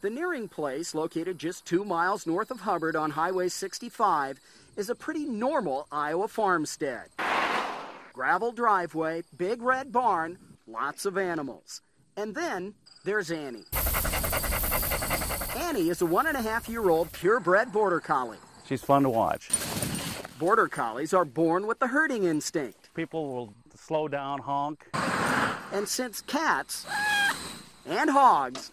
The Nearing Place, located just two miles north of Hubbard on Highway 65, is a pretty normal Iowa farmstead. Gravel driveway, big red barn, lots of animals. And then there's Annie. Annie is a one and a half year old purebred border collie. She's fun to watch. Border collies are born with the herding instinct. People will slow down, honk. And since cats and hogs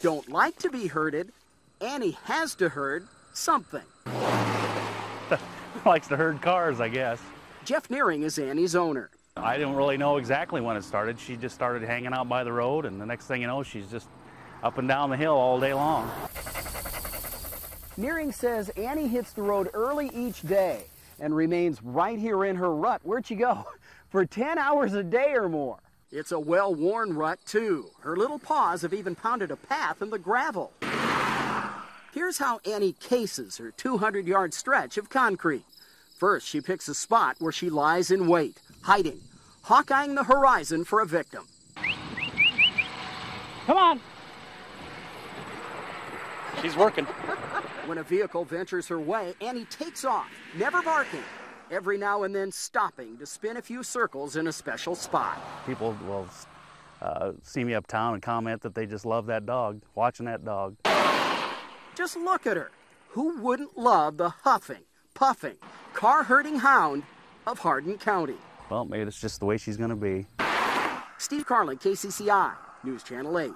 don't like to be herded, Annie has to herd something. Likes to herd cars, I guess. Jeff Nearing is Annie's owner. I don't really know exactly when it started. She just started hanging out by the road, and the next thing you know, she's just up and down the hill all day long. Nearing says Annie hits the road early each day and remains right here in her rut. Where'd she go? For 10 hours a day or more. It's a well worn rut, too. Her little paws have even pounded a path in the gravel. Here's how Annie cases her 200 yard stretch of concrete. First, she picks a spot where she lies in wait, hiding, hawkeyeing the horizon for a victim. Come on. She's working. When a vehicle ventures her way, Annie takes off, never barking, every now and then stopping to spin a few circles in a special spot. People will uh, see me uptown and comment that they just love that dog, watching that dog. Just look at her. Who wouldn't love the huffing, puffing, car herding hound of Hardin County? Well, maybe it's just the way she's going to be. Steve Carlin, KCCI, News Channel 8.